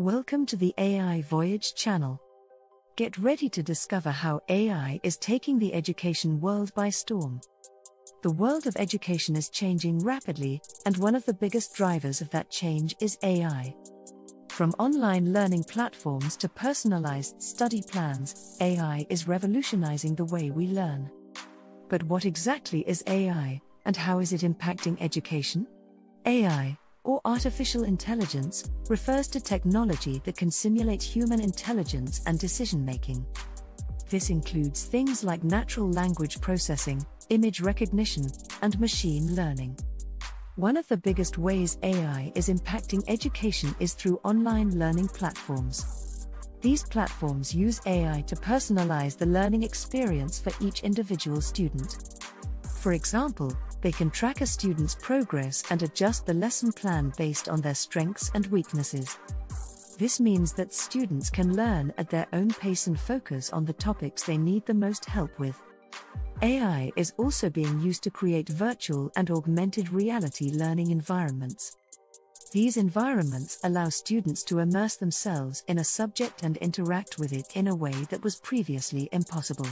Welcome to the AI Voyage channel. Get ready to discover how AI is taking the education world by storm. The world of education is changing rapidly, and one of the biggest drivers of that change is AI. From online learning platforms to personalized study plans, AI is revolutionizing the way we learn. But what exactly is AI, and how is it impacting education? AI, or artificial intelligence, refers to technology that can simulate human intelligence and decision making. This includes things like natural language processing, image recognition, and machine learning. One of the biggest ways AI is impacting education is through online learning platforms. These platforms use AI to personalize the learning experience for each individual student. For example, they can track a student's progress and adjust the lesson plan based on their strengths and weaknesses. This means that students can learn at their own pace and focus on the topics they need the most help with. AI is also being used to create virtual and augmented reality learning environments. These environments allow students to immerse themselves in a subject and interact with it in a way that was previously impossible.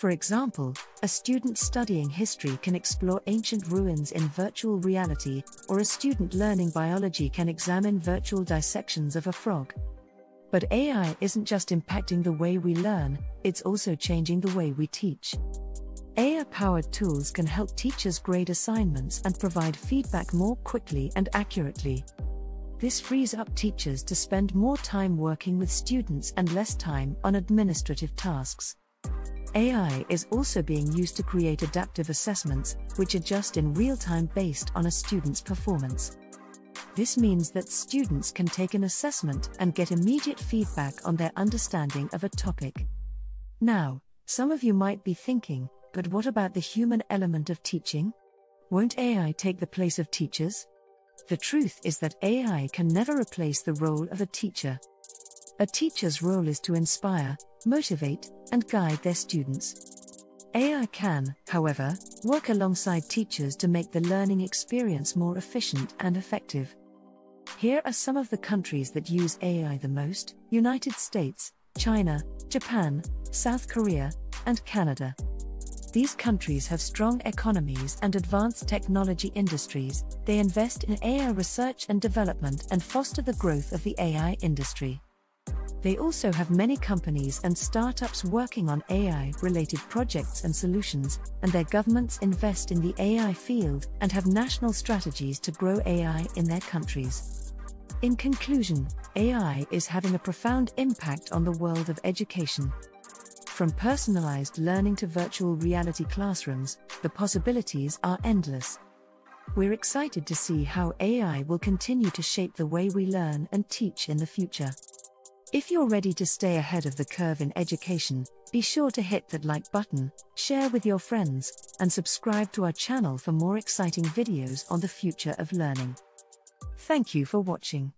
For example, a student studying history can explore ancient ruins in virtual reality, or a student learning biology can examine virtual dissections of a frog. But AI isn't just impacting the way we learn, it's also changing the way we teach. AI powered tools can help teachers grade assignments and provide feedback more quickly and accurately. This frees up teachers to spend more time working with students and less time on administrative tasks. AI is also being used to create adaptive assessments, which adjust in real time based on a student's performance. This means that students can take an assessment and get immediate feedback on their understanding of a topic. Now, some of you might be thinking, but what about the human element of teaching? Won't AI take the place of teachers? The truth is that AI can never replace the role of a teacher. A teacher's role is to inspire, motivate, and guide their students. AI can, however, work alongside teachers to make the learning experience more efficient and effective. Here are some of the countries that use AI the most United States, China, Japan, South Korea, and Canada. These countries have strong economies and advanced technology industries, they invest in AI research and development and foster the growth of the AI industry. They also have many companies and startups working on AI related projects and solutions, and their governments invest in the AI field and have national strategies to grow AI in their countries. In conclusion, AI is having a profound impact on the world of education. From personalized learning to virtual reality classrooms, the possibilities are endless. We're excited to see how AI will continue to shape the way we learn and teach in the future. If you're ready to stay ahead of the curve in education, be sure to hit that like button, share with your friends, and subscribe to our channel for more exciting videos on the future of learning. Thank you for watching.